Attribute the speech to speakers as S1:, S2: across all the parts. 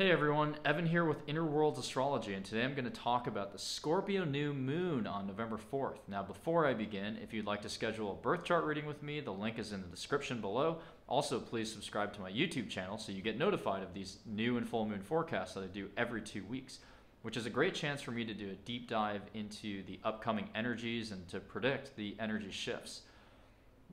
S1: Hey everyone, Evan here with Inner Worlds Astrology, and today I'm going to talk about the Scorpio new moon on November 4th. Now, before I begin, if you'd like to schedule a birth chart reading with me, the link is in the description below. Also, please subscribe to my YouTube channel so you get notified of these new and full moon forecasts that I do every two weeks, which is a great chance for me to do a deep dive into the upcoming energies and to predict the energy shifts.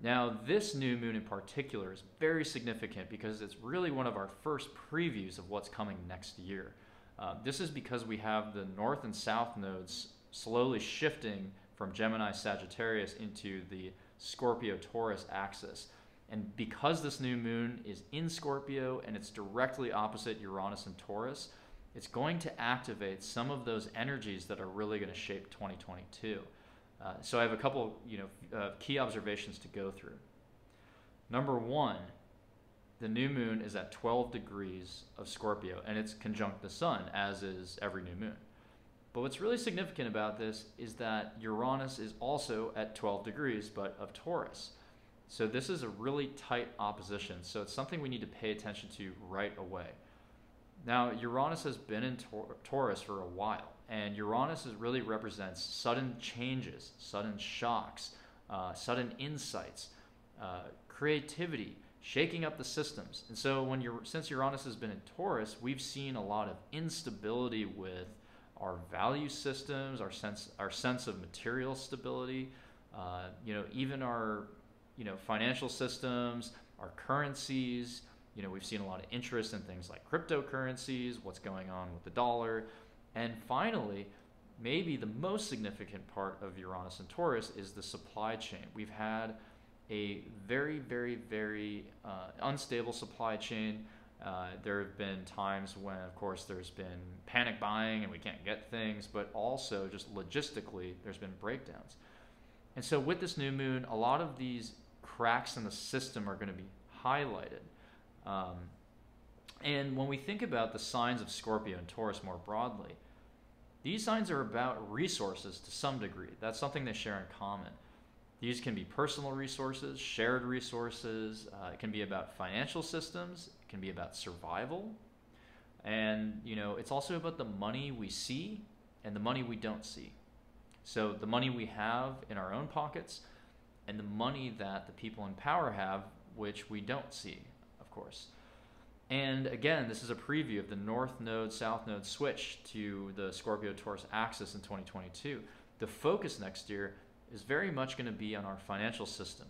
S1: Now, this new moon in particular is very significant because it's really one of our first previews of what's coming next year. Uh, this is because we have the north and south nodes slowly shifting from Gemini Sagittarius into the Scorpio Taurus axis. And because this new moon is in Scorpio and it's directly opposite Uranus and Taurus, it's going to activate some of those energies that are really going to shape 2022. Uh, so I have a couple, you know, uh, key observations to go through. Number one, the new moon is at 12 degrees of Scorpio, and it's conjunct the sun, as is every new moon. But what's really significant about this is that Uranus is also at 12 degrees, but of Taurus. So this is a really tight opposition. So it's something we need to pay attention to right away. Now, Uranus has been in Taurus for a while, and Uranus really represents sudden changes, sudden shocks, uh, sudden insights, uh, creativity, shaking up the systems. And so, when you're, since Uranus has been in Taurus, we've seen a lot of instability with our value systems, our sense, our sense of material stability, uh, you know, even our, you know, financial systems, our currencies you know, we've seen a lot of interest in things like cryptocurrencies, what's going on with the dollar. And finally, maybe the most significant part of Uranus and Taurus is the supply chain. We've had a very, very, very uh, unstable supply chain. Uh, there have been times when, of course, there's been panic buying and we can't get things, but also just logistically, there's been breakdowns. And so, with this new moon, a lot of these cracks in the system are going to be highlighted. Um, and when we think about the signs of Scorpio and Taurus more broadly, these signs are about resources to some degree. That's something they share in common. These can be personal resources, shared resources. Uh, it can be about financial systems. It can be about survival. And, you know, it's also about the money we see and the money we don't see. So the money we have in our own pockets and the money that the people in power have, which we don't see of course. And again, this is a preview of the North Node, South Node switch to the Scorpio Taurus axis in 2022. The focus next year is very much going to be on our financial system.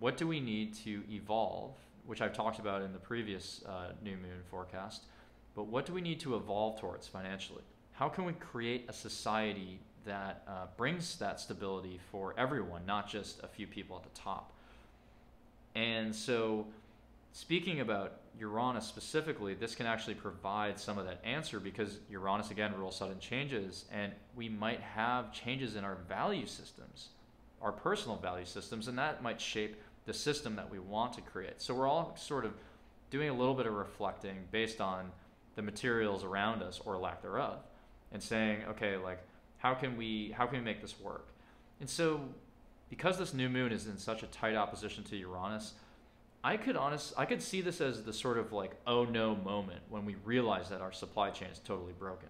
S1: What do we need to evolve, which I've talked about in the previous uh, new moon forecast, but what do we need to evolve towards financially? How can we create a society that uh, brings that stability for everyone, not just a few people at the top? And so, Speaking about Uranus specifically, this can actually provide some of that answer because Uranus again rules sudden changes, and we might have changes in our value systems, our personal value systems, and that might shape the system that we want to create. So we're all sort of doing a little bit of reflecting based on the materials around us or lack thereof, and saying, okay, like how can we how can we make this work? And so because this new moon is in such a tight opposition to Uranus, I could honest I could see this as the sort of like oh no moment when we realize that our supply chain is totally broken.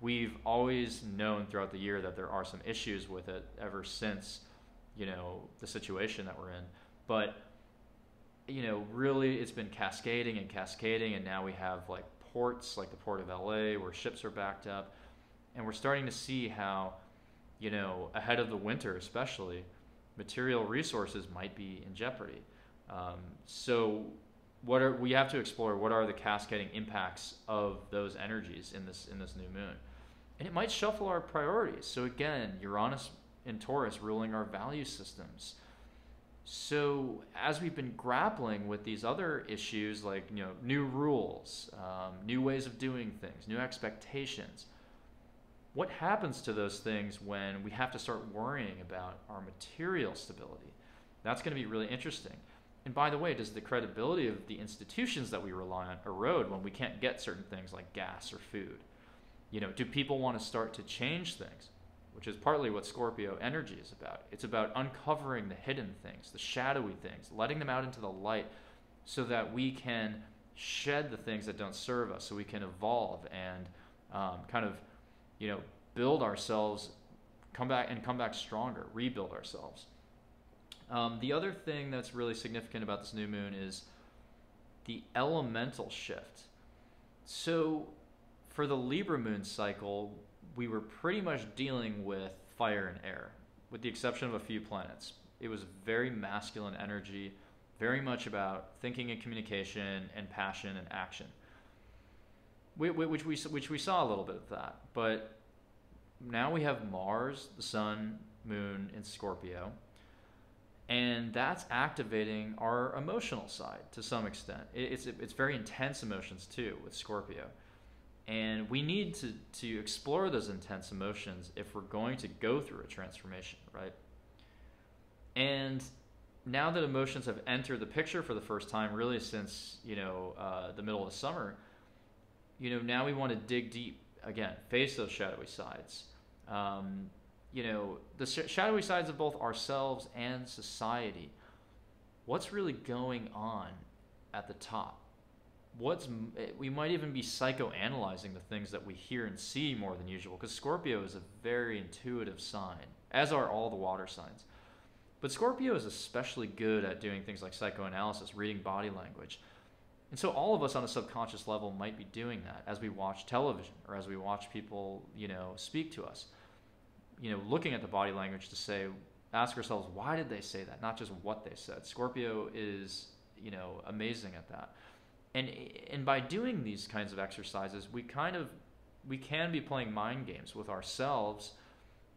S1: We've always known throughout the year that there are some issues with it ever since, you know, the situation that we're in. But you know, really it's been cascading and cascading and now we have like ports like the port of LA where ships are backed up and we're starting to see how you know, ahead of the winter especially, material resources might be in jeopardy um, so what are we have to explore what are the cascading impacts of those energies in this in this new moon. And it might shuffle our priorities. So again uranus and taurus ruling our value systems. So as we've been grappling with these other issues like you know new rules um, new ways of doing things new expectations what happens to those things when we have to start worrying about our material stability? That's going to be really interesting and by the way, does the credibility of the institutions that we rely on erode when we can't get certain things like gas or food? You know, do people want to start to change things? Which is partly what Scorpio energy is about. It's about uncovering the hidden things, the shadowy things, letting them out into the light so that we can shed the things that don't serve us so we can evolve and um, kind of, you know, build ourselves, come back and come back stronger, rebuild ourselves. Um, the other thing that's really significant about this new moon is the elemental shift. So, for the Libra moon cycle, we were pretty much dealing with fire and air, with the exception of a few planets. It was very masculine energy, very much about thinking and communication and passion and action. Which we, which we saw a little bit of that. But now we have Mars, the Sun, Moon, and Scorpio and that's activating our emotional side to some extent. It's it's very intense emotions too with Scorpio, and we need to to explore those intense emotions if we're going to go through a transformation, right? And now that emotions have entered the picture for the first time, really since you know uh, the middle of the summer, you know now we want to dig deep again, face those shadowy sides. Um, you know, the sh- shadowy sides of both ourselves and society. What's really going on at the top? What's eh, we might even be psychoanalyzing the things that we hear and see more than usual because Scorpio is a very intuitive sign, as are all the water signs. But Scorpio is especially good at doing things like psychoanalysis, reading body language. And so all of us on a subconscious level might be doing that as we watch television or as we watch people, you know, speak to us you know, looking at the body language to say, ask ourselves, why did they say that? Not just what they said. Scorpio is, you know, amazing at that. And, and by doing these kinds of exercises, we kind of, we can be playing mind games with ourselves,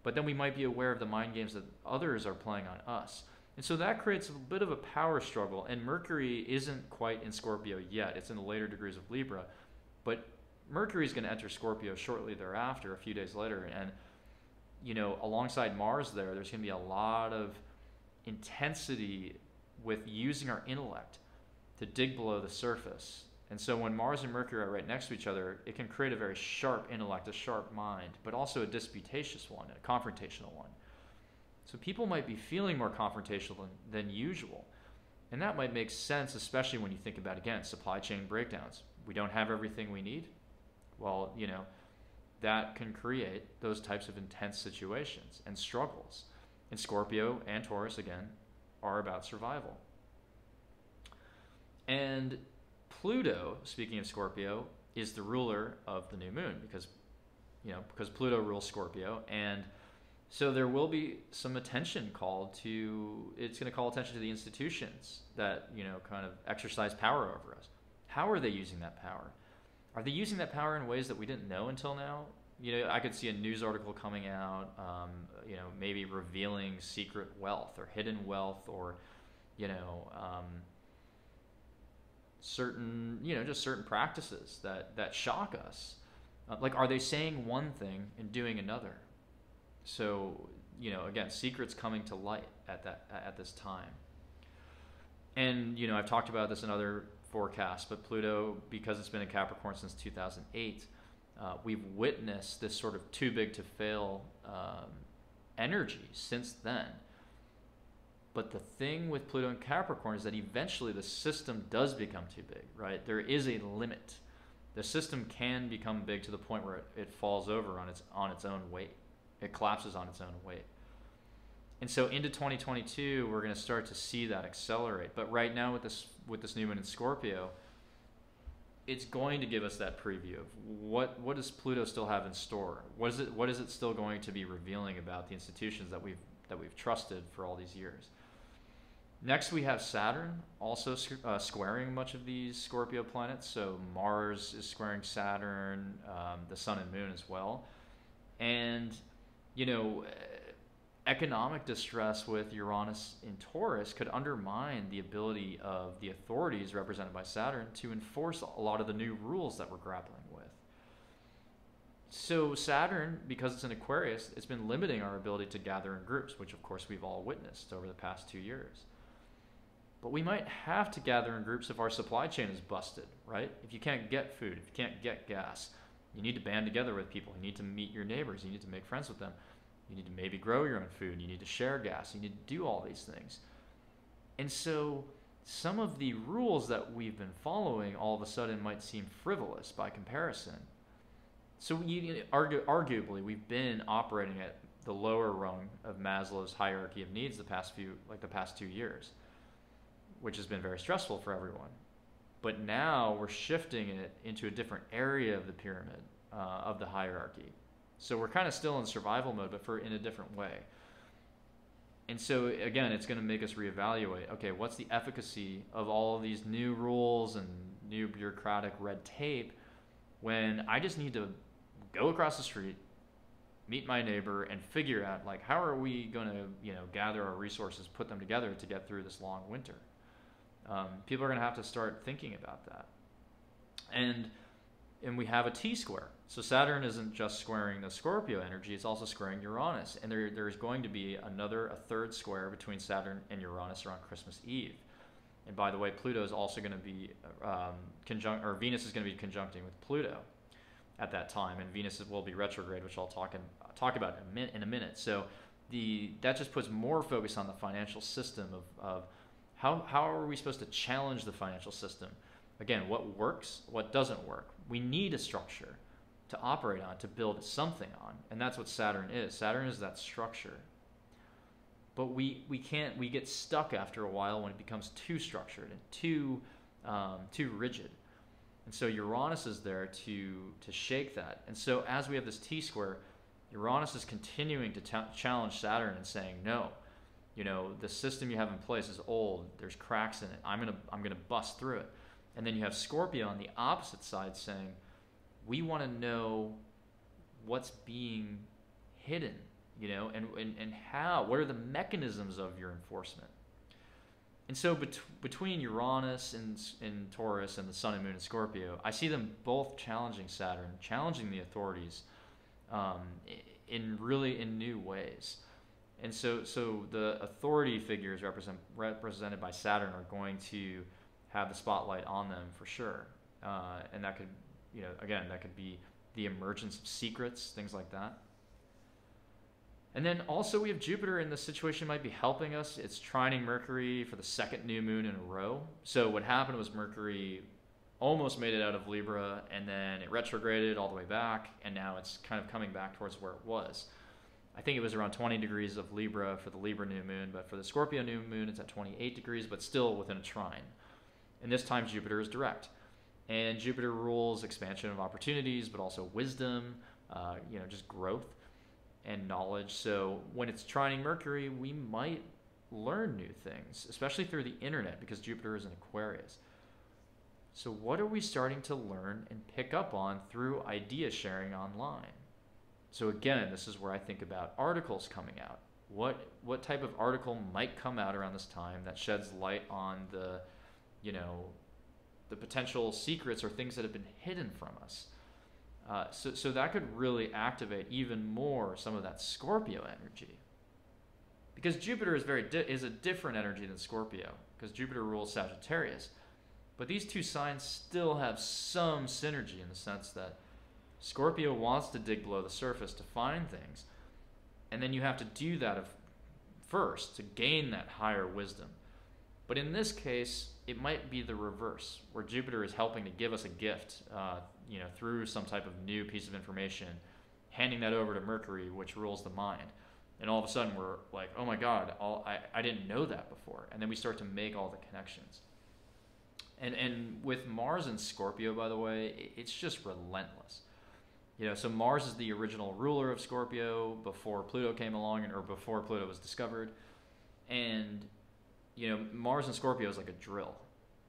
S1: but then we might be aware of the mind games that others are playing on us. And so that creates a bit of a power struggle. And Mercury isn't quite in Scorpio yet. It's in the later degrees of Libra. But Mercury is going to enter Scorpio shortly thereafter, a few days later. And you know, alongside Mars there, there's going to be a lot of intensity with using our intellect to dig below the surface. And so when Mars and Mercury are right next to each other, it can create a very sharp intellect, a sharp mind, but also a disputatious one, a confrontational one. So people might be feeling more confrontational than, than usual. And that might make sense, especially when you think about, again, supply chain breakdowns. We don't have everything we need. Well, you know, that can create those types of intense situations and struggles. And Scorpio and Taurus, again, are about survival. And Pluto, speaking of Scorpio, is the ruler of the new moon because, you know, because Pluto rules Scorpio. And so there will be some attention called to, it's going to call attention to the institutions that, you know, kind of exercise power over us. How are they using that power? Are they using that power in ways that we didn't know until now? You know, I could see a news article coming out, um, you know, maybe revealing secret wealth or hidden wealth or, you know, um, certain, you know, just certain practices that, that shock us. Uh, like, are they saying one thing and doing another? So, you know, again, secrets coming to light at that at this time. And you know, I've talked about this in other forecast, but Pluto, because it's been in Capricorn since 2008, uh, we've witnessed this sort of too big to fail um, energy since then. But the thing with Pluto and Capricorn is that eventually the system does become too big, right? There is a limit. The system can become big to the point where it, it falls over on its on its own weight. It collapses on its own weight. And so into 2022, we're going to start to see that accelerate. But right now, with this with this new moon in Scorpio, it's going to give us that preview of what what does Pluto still have in store? What is it what is it still going to be revealing about the institutions that we've that we've trusted for all these years? Next, we have Saturn also uh, squaring much of these Scorpio planets. So Mars is squaring Saturn, um, the Sun and Moon as well, and you know economic distress with Uranus in Taurus could undermine the ability of the authorities represented by Saturn to enforce a lot of the new rules that we're grappling with. So, Saturn, because it's in Aquarius, it's been limiting our ability to gather in groups, which of course we've all witnessed over the past two years. But we might have to gather in groups if our supply chain is busted, right? If you can't get food, if you can't get gas, you need to band together with people. You need to meet your neighbors. You need to make friends with them. You need to maybe grow your own food. You need to share gas. You need to do all these things. And so some of the rules that we've been following all of a sudden might seem frivolous by comparison. So, argu- arguably, we've been operating at the lower rung of Maslow's hierarchy of needs the past few, like the past two years, which has been very stressful for everyone. But now we're shifting it into a different area of the pyramid uh, of the hierarchy. So we're kind of still in survival mode, but for in a different way. And so again, it's going to make us reevaluate. Okay, what's the efficacy of all of these new rules and new bureaucratic red tape when I just need to go across the street, meet my neighbor, and figure out like how are we going to you know gather our resources, put them together to get through this long winter. Um, people are going to have to start thinking about that, and and we have a T square. So Saturn isn't just squaring the Scorpio energy, it's also squaring Uranus. And there, there's going to be another, a third square between Saturn and Uranus around Christmas Eve. And by the way, Pluto is also going to be um, conjunct, or Venus is going to be conjuncting with Pluto at that time, and Venus will be retrograde, which I'll talk in, talk about in a, min, in a minute. So the that just puts more focus on the financial system of, of how how are we supposed to challenge the financial system? Again, what works, what doesn't work. We need a structure to operate on, to build something on. And that's what Saturn is. Saturn is that structure. But we, we can't, we get stuck after a while when it becomes too structured and too, um, too rigid. And so Uranus is there to, to shake that. And so as we have this T square, Uranus is continuing to challenge Saturn and saying, no, you know, the system you have in place is old. There's cracks in it. I'm going to, I'm going to bust through it. And then you have Scorpio on the opposite side saying, we want to know what's being hidden, you know, and, and, and how, what are the mechanisms of your enforcement? And so bet- between Uranus and, and Taurus and the Sun and Moon and Scorpio, I see them both challenging Saturn, challenging the authorities um, in really in new ways. And so, so the authority figures represent, represented by Saturn are going to have the spotlight on them for sure. Uh, and that could you know, again, that could be the emergence of secrets, things like that. And then also we have Jupiter in this situation might be helping us. It's trining Mercury for the second new moon in a row. So what happened was Mercury almost made it out of Libra and then it retrograded all the way back and now it's kind of coming back towards where it was. I think it was around 20 degrees of Libra for the Libra new moon, but for the Scorpio new moon it's at 28 degrees but still within a trine. And this time Jupiter is direct. And Jupiter rules expansion of opportunities, but also wisdom, uh, you know, just growth and knowledge. So when it's trining Mercury, we might learn new things, especially through the internet, because Jupiter is in Aquarius. So, what are we starting to learn and pick up on through idea sharing online? So, again, this is where I think about articles coming out. What, what type of article might come out around this time that sheds light on the, you know, the potential secrets or things that have been hidden from us. Uh, so, so that could really activate even more some of that Scorpio energy. Because Jupiter is very di- is a different energy than Scorpio, because Jupiter rules Sagittarius. But these two signs still have some synergy in the sense that Scorpio wants to dig below the surface to find things, and then you have to do that of, first to gain that higher wisdom. But in this case, it might be the reverse, where Jupiter is helping to give us a gift, uh, you know, through some type of new piece of information, handing that over to Mercury, which rules the mind. And all of a sudden, we're like, oh my God, all, I, I didn't know that before. And then we start to make all the connections. And, and with Mars and Scorpio, by the way, it's just relentless. You know, so Mars is the original ruler of Scorpio before Pluto came along, or before Pluto was discovered. And you know, Mars and Scorpio is like a drill.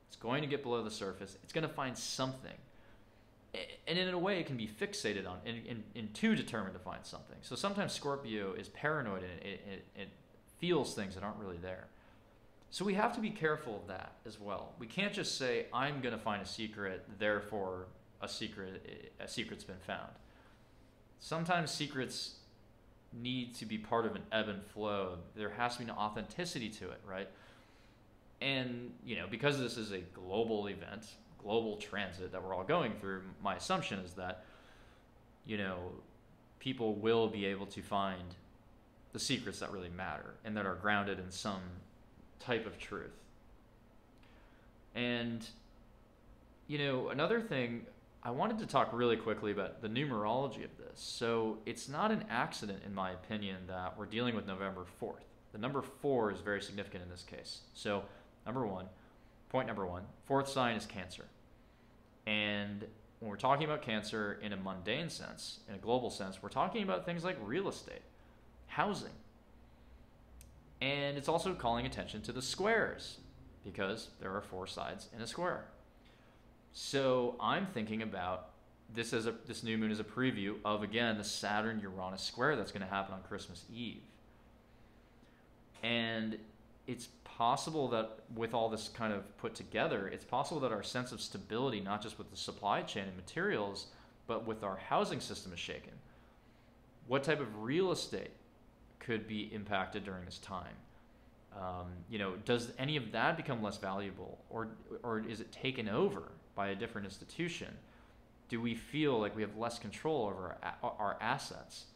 S1: It's going to get below the surface. It's going to find something. And in a way, it can be fixated on and, and, and too determined to find something. So sometimes Scorpio is paranoid and it, it, it feels things that aren't really there. So we have to be careful of that as well. We can't just say, I'm going to find a secret, therefore a secret a secret's been found. Sometimes secrets need to be part of an ebb and flow. There has to be an authenticity to it, right? And, you know, because this is a global event, global transit that we're all going through, my assumption is that, you know, people will be able to find the secrets that really matter and that are grounded in some type of truth. And, you know, another thing, I wanted to talk really quickly about the numerology of this. So it's not an accident, in my opinion, that we're dealing with November 4th. The number four is very significant in this case. So, number one, point number one, fourth sign is Cancer. And when we're talking about cancer in a mundane sense, in a global sense, we're talking about things like real estate, housing. And it's also calling attention to the squares because there are four sides in a square. So I'm thinking about this as a this new moon is a preview of again the Saturn Uranus square that's going to happen on Christmas Eve. And it's possible that with all this kind of put together, it's possible that our sense of stability, not just with the supply chain and materials, but with our housing system is shaken. What type of real estate could be impacted during this time? Um, you know, does any of that become less valuable, or or is it taken over by a different institution? Do we feel like we have less control over our, our assets?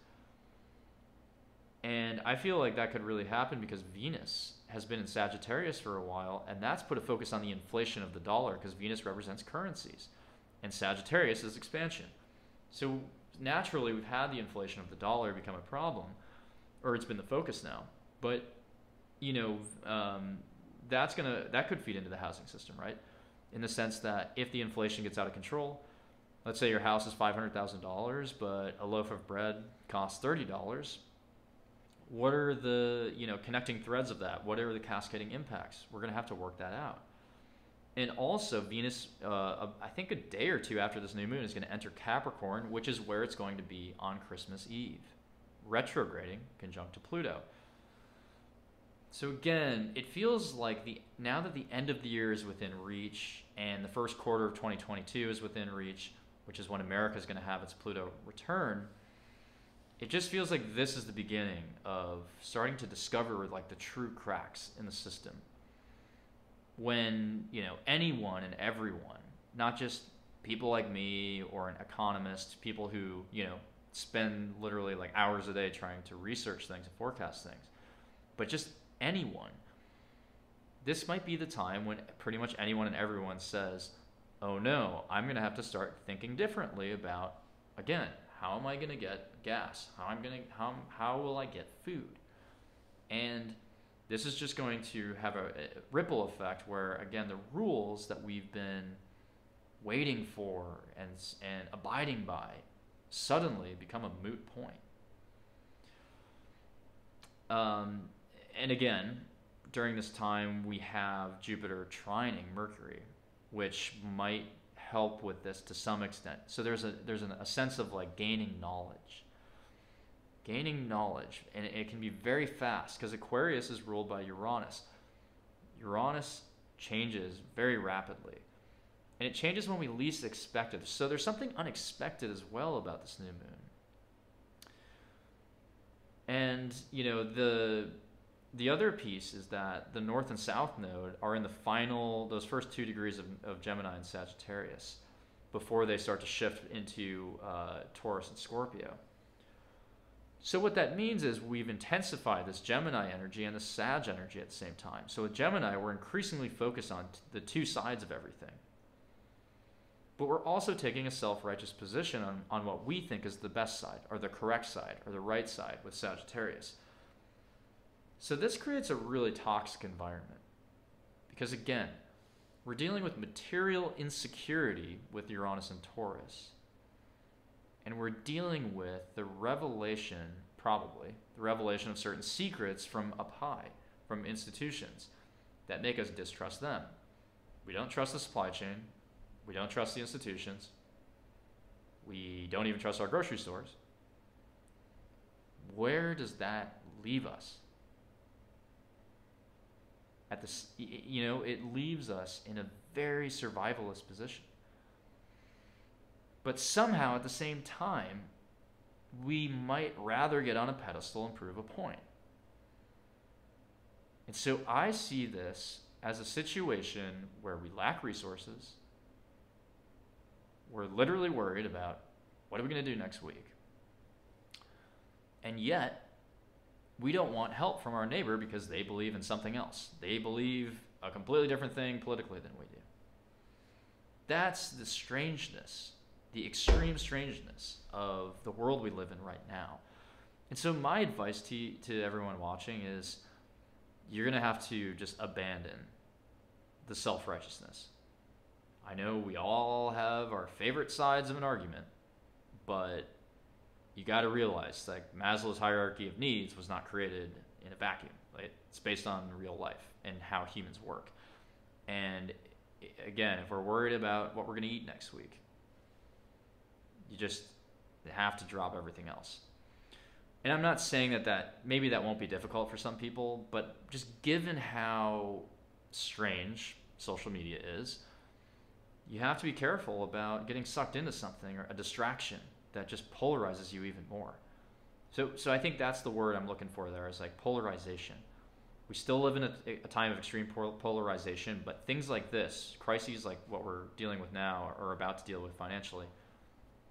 S1: And I feel like that could really happen because Venus has been in Sagittarius for a while, and that's put a focus on the inflation of the dollar because Venus represents currencies, and Sagittarius is expansion. So naturally, we've had the inflation of the dollar become a problem, or it's been the focus now. But you know, um, that's gonna that could feed into the housing system, right? In the sense that if the inflation gets out of control, let's say your house is five hundred thousand dollars, but a loaf of bread costs thirty dollars what are the you know connecting threads of that? What are the cascading impacts? We're going to have to work that out. And also venus uh, i think a day or two after this new moon is going to enter capricorn which is where it's going to be on christmas eve. Retrograding conjunct to pluto. So again it feels like the now that the end of the year is within reach and the first quarter of 2022 is within reach which is when america is going to have its pluto return it just feels like this is the beginning of starting to discover like the true cracks in the system. When you know anyone and everyone not just people like me or an economist people who you know spend literally like hours a day trying to research things and forecast things but just anyone this might be the time when pretty much anyone and everyone says oh no i'm going to have to start thinking differently about again how am I going to get gas? How I'm going to how how will I get food? And this is just going to have a, a ripple effect where again the rules that we've been waiting for and and abiding by suddenly become a moot point. Um, and again, during this time, we have Jupiter trining Mercury, which might help with this to some extent. So there's a there's an, a sense of like gaining knowledge. Gaining knowledge, and it, it can be very fast because Aquarius is ruled by Uranus. Uranus changes very rapidly, and it changes when we least expect it. So there's something unexpected as well about this new moon. And you know the the other piece is that the north and south node are in the final those first two degrees of, of gemini and sagittarius before they start to shift into uh, taurus and scorpio. So what that means is we've intensified this gemini energy and the sag energy at the same time. So with gemini we're increasingly focused on the two sides of everything. But we're also taking a self-righteous position on, on what we think is the best side or the correct side or the right side with sagittarius so this creates a really toxic environment. Because again, we're dealing with material insecurity with Uranus and Taurus. And we're dealing with the revelation, probably, the revelation of certain secrets from up high, from institutions that make us distrust them. We don't trust the supply chain. We don't trust the institutions. We don't even trust our grocery stores. Where does that leave us? At this you know it leaves us in a very survivalist position. But somehow at the same time we might rather get on a pedestal and prove a point. And so i see this as a situation where we lack resources. We're literally worried about what are we going to do next week? And yet we don't want help from our neighbor because they believe in something else. They believe a completely different thing politically than we do. That's the strangeness, the extreme strangeness of the world we live in right now. And so, my advice to, to everyone watching is you're going to have to just abandon the self righteousness. I know we all have our favorite sides of an argument, but you got to realize like Maslow's hierarchy of needs was not created in a vacuum. Right? It's based on real life and how humans work. And again, if we're worried about what we're going to eat next week, you just have to drop everything else. And I'm not saying that that maybe that won't be difficult for some people, but just given how strange social media is, you have to be careful about getting sucked into something or a distraction that just polarizes you even more. So, so I think that's the word I'm looking for there is like polarization. We still live in a, a time of extreme polarization, but things like this, crises like what we're dealing with now or about to deal with financially,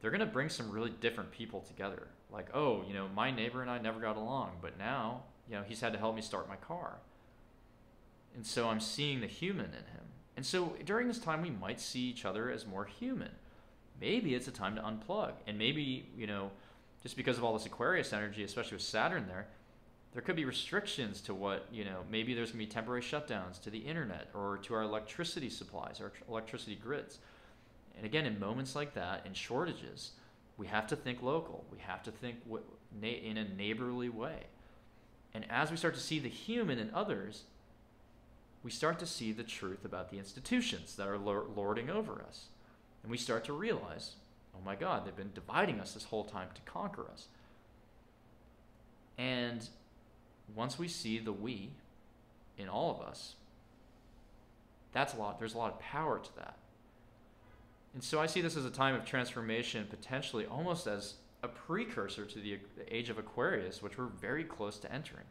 S1: they're going to bring some really different people together. Like, oh, you know, my neighbor and I never got along, but now, you know, he's had to help me start my car. And so I'm seeing the human in him. And so during this time, we might see each other as more human. Maybe it's a time to unplug. And maybe, you know, just because of all this Aquarius energy, especially with Saturn there, there could be restrictions to what, you know, maybe there's going to be temporary shutdowns to the internet or to our electricity supplies, our electricity grids. And again, in moments like that, in shortages, we have to think local. We have to think in a neighborly way. And as we start to see the human in others, we start to see the truth about the institutions that are lording over us. And we start to realize, oh my God, they've been dividing us this whole time to conquer us. And once we see the we in all of us, that's a lot, there's a lot of power to that. And so I see this as a time of transformation, potentially almost as a precursor to the age of Aquarius, which we're very close to entering.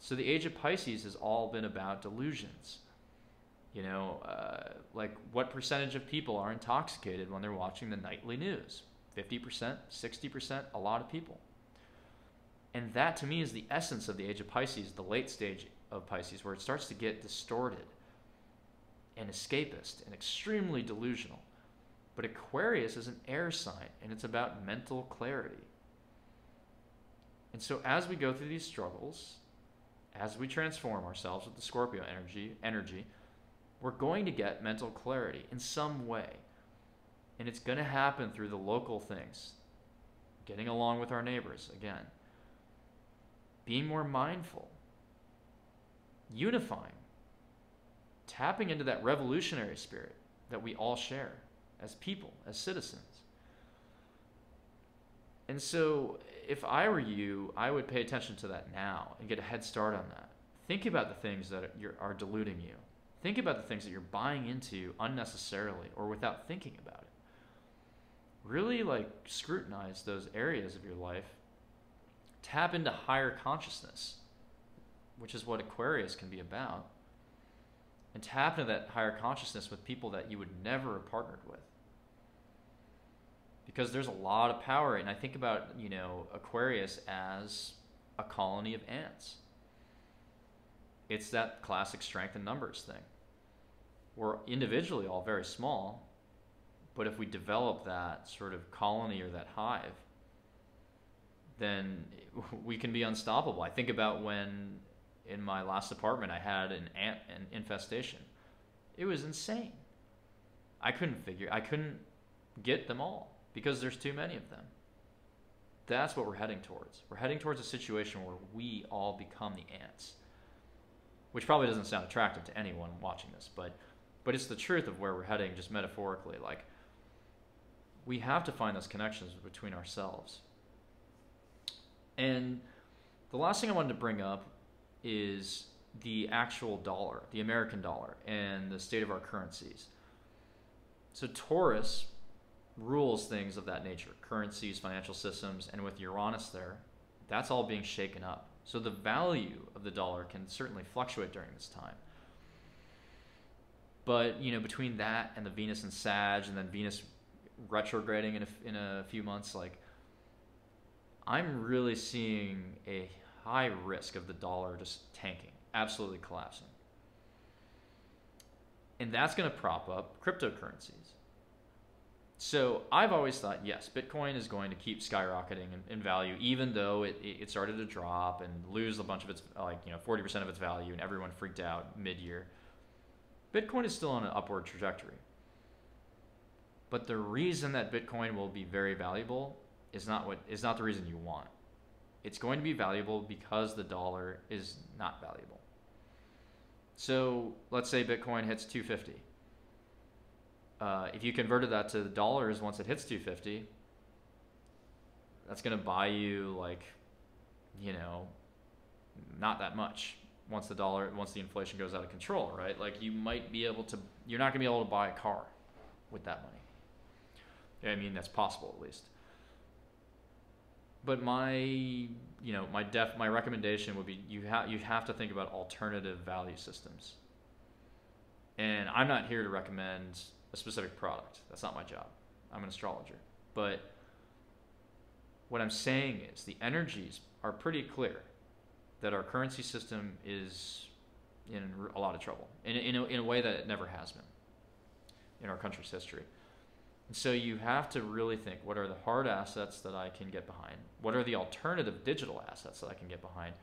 S1: So the age of Pisces has all been about delusions. You know, uh, like what percentage of people are intoxicated when they're watching the nightly news? 50%, 60%, a lot of people. And that to me is the essence of the age of Pisces, the late stage of Pisces, where it starts to get distorted and escapist and extremely delusional. But Aquarius is an air sign and it's about mental clarity. And so as we go through these struggles, as we transform ourselves with the Scorpio energy, energy, we're going to get mental clarity in some way. And it's going to happen through the local things. Getting along with our neighbors, again. Being more mindful. Unifying. Tapping into that revolutionary spirit that we all share as people, as citizens. And so, if I were you, I would pay attention to that now and get a head start on that. Think about the things that are deluding you. Think about the things that you're buying into unnecessarily or without thinking about it. Really like scrutinize those areas of your life. Tap into higher consciousness, which is what Aquarius can be about. And tap into that higher consciousness with people that you would never have partnered with because there's a lot of power. And I think about, you know, Aquarius as a colony of ants. It's that classic strength in numbers thing. We're individually all very small, but if we develop that sort of colony or that hive, then we can be unstoppable. I think about when in my last apartment I had an ant an infestation. It was insane. I couldn't figure I couldn't get them all because there's too many of them. That's what we're heading towards. We're heading towards a situation where we all become the ants. Which probably doesn't sound attractive to anyone watching this, but but it's the truth of where we're heading just metaphorically like we have to find those connections between ourselves. And the last thing I wanted to bring up is the actual dollar, the American dollar, and the state of our currencies. So Taurus rules things of that nature currencies, financial systems, and with Uranus there, that's all being shaken up. So the value of the dollar can certainly fluctuate during this time. But, you know, between that and the Venus and Sag, and then Venus retrograding in a, in a few months, like, I'm really seeing a high risk of the dollar just tanking, absolutely collapsing. And that's going to prop up cryptocurrencies So I've always thought, yes, Bitcoin is going to keep skyrocketing in, in value, even though it, it started to drop and lose a bunch of its, like, you know, 40% of its value and everyone freaked out mid year. Bitcoin is still on an upward trajectory. But the reason that Bitcoin will be very valuable is not what is not the reason you want. It's going to be valuable because the dollar is not valuable. So let's say Bitcoin hits 250. Uh, if you converted that to dollars once it hits 250, that's going to buy you like, you know, not that much once the dollar once the inflation goes out of control, right? Like you might be able to you're not going to be able to buy a car with that money. I mean, that's possible at least. But my, you know, my def my recommendation would be you have you have to think about alternative value systems. And I'm not here to recommend a specific product. That's not my job. I'm an astrologer. But what I'm saying is the energies are pretty clear that our currency system is in a lot of trouble in, in, a, in a way that it never has been in our country's history. And so you have to really think what are the hard assets that I can get behind? What are the alternative digital assets that I can get behind?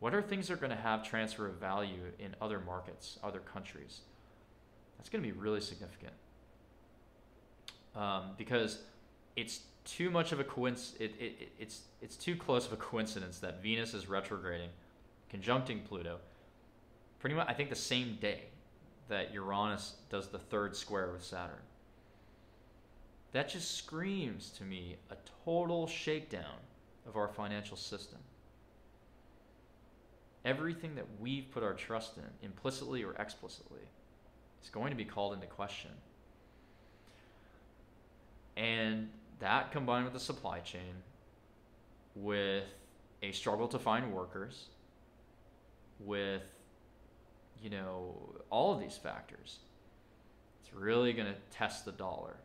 S1: What are things that are going to have transfer of value in other markets, other countries? That's going to be really significant um, because it's too much of a coincidence. It, it, it's it's too close of a coincidence that Venus is retrograding, conjuncting Pluto, pretty much I think the same day that Uranus does the third square with Saturn. That just screams to me a total shakedown of our financial system. Everything that we've put our trust in, implicitly or explicitly, is going to be called into question. And that combined with the supply chain, with a struggle to find workers, with you know all of these factors, it's really going to test the dollar.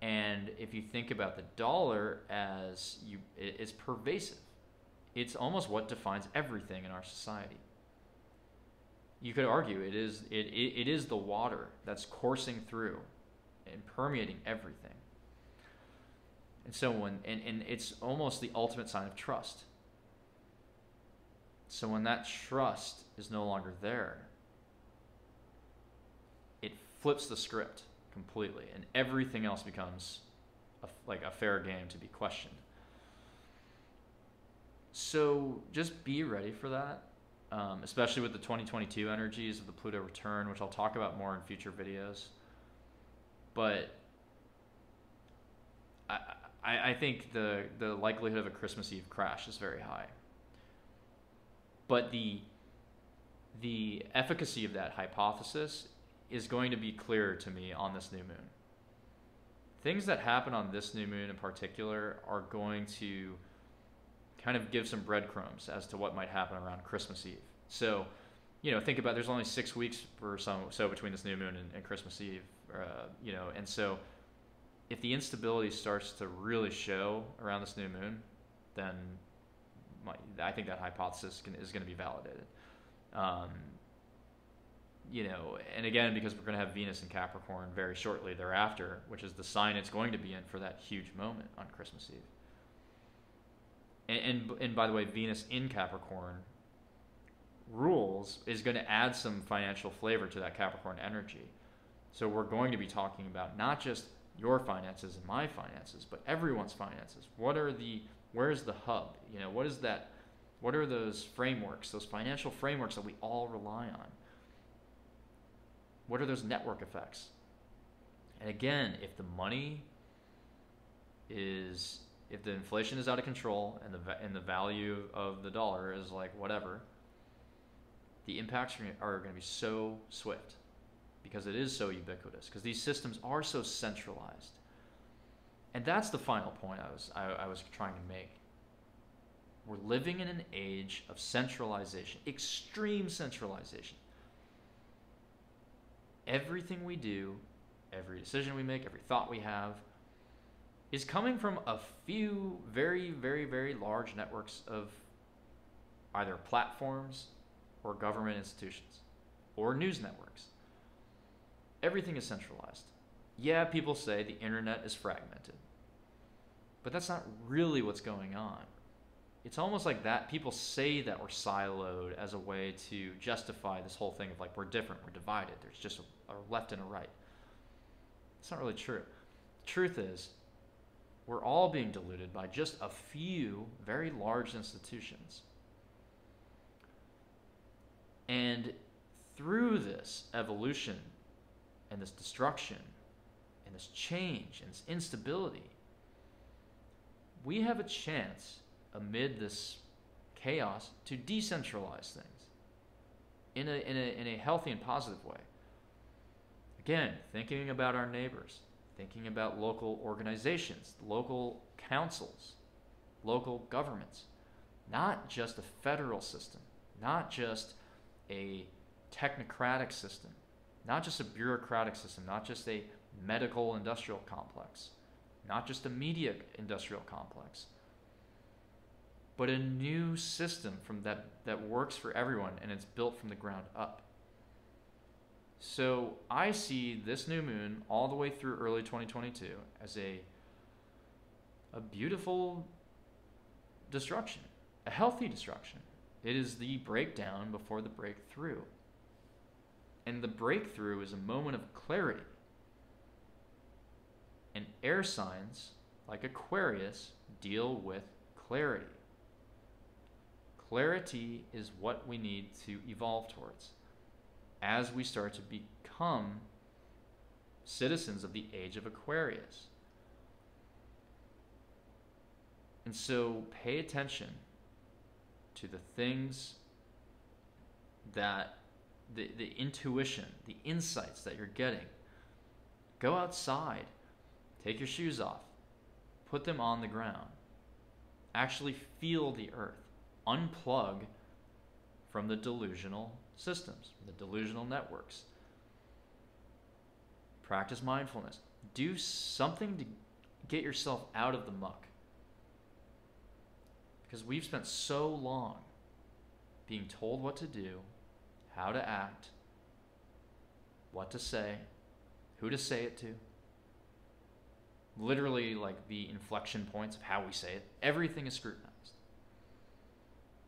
S1: And if you think about the dollar as you, it's pervasive. It's almost what defines everything in our society. You could argue it is it, it, it is the water that's coursing through and permeating everything. And so when and, and it's almost the ultimate sign of trust. So when that trust is no longer there, it flips the script completely, and everything else becomes a, like a fair game to be questioned. So just be ready for that, um, especially with the 2022 energies of the Pluto return, which I'll talk about more in future videos but I, I, I think the the likelihood of a Christmas Eve crash is very high. But the the efficacy of that hypothesis is going to be clearer to me on this new moon. Things that happen on this new moon in particular are going to kind of give some breadcrumbs as to what might happen around Christmas Eve. So, you know, think about there's only six weeks or so, so between this new moon and, and Christmas Eve. Uh, you know, and so if the instability starts to really show around this new moon, then my, I think that hypothesis can, is going to be validated. Um, you know, and again, because we're going to have Venus in Capricorn very shortly thereafter, which is the sign it's going to be in for that huge moment on Christmas Eve. And, and, and by the way, Venus in Capricorn rules is going to add some financial flavor to that Capricorn energy. So we're going to be talking about not just your finances and my finances, but everyone's finances. What are the where's the hub? You know, what is that what are those frameworks, those financial frameworks that we all rely on? What are those network effects? And again, if the money is if the inflation is out of control and the and the value of the dollar is like whatever, the impacts are going to be so swift because it is so ubiquitous, because these systems are so centralized. And that's the final point I was, I, I was trying to make. We're living in an age of centralization, extreme centralization. Everything we do, every decision we make, every thought we have, is coming from a few very, very, very large networks of either platforms or government institutions or news networks everything is centralized. yeah, people say the internet is fragmented, but that's not really what's going on. It's almost like that people say that we're siloed as a way to justify this whole thing of like we're different, we're divided, there's just a, a left and a right. It's not really true. Truth is, we're all being diluted by just a few very large institutions. And through this evolution and this destruction and this change and this instability, we have a chance amid this chaos to decentralize things in a, in a, in a healthy and positive way. Again, thinking about our neighbors, thinking about local organizations, local councils, local governments, not just a federal system, not just a technocratic system, not just a bureaucratic system, not just a medical industrial complex, not just a media industrial complex, but a new system from that, that works for everyone and it's built from the ground up. So I see this new moon all the way through early 2022 as a a beautiful destruction, a healthy destruction. It is the breakdown before the breakthrough. And the breakthrough is a moment of clarity. And air signs, like Aquarius, deal with clarity. Clarity is what we need to evolve towards as we start to become citizens of the age of Aquarius. And so pay attention to the things that the, the intuition, the insights that you're getting. Go outside, take your shoes off, put them on the ground, actually feel the earth, unplug from the delusional systems, the delusional networks. Practice mindfulness. Do something to get yourself out of the muck. Because we've spent so long being told what to do, how to act, what to say, who to say it to. Literally, like the inflection points of how we say it, everything is scrutinized.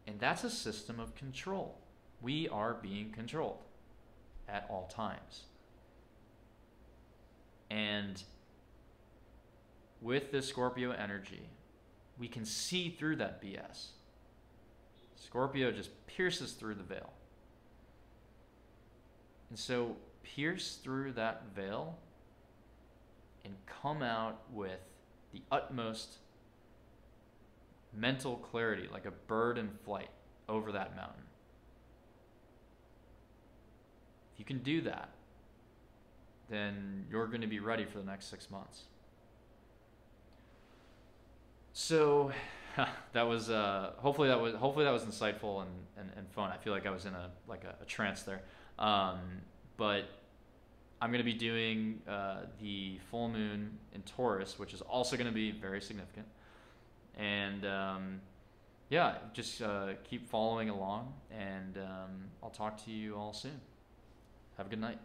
S1: And that's a system of control. We are being controlled at all times. And with this Scorpio energy, we can see through that BS. Scorpio just pierces through the veil. And so, pierce through that veil and come out with the utmost mental clarity, like a bird in flight over that mountain. If you can do that, then you're going to be ready for the next six months. So that was uh, hopefully that was hopefully that was insightful and, and, and fun. I feel like I was in a like a, a trance there. Um, but I'm to be doing uh, the full moon in Taurus, which is also to be very significant. And um, yeah, just uh, keep following along, and um, I'll talk to you all soon. Have a good night.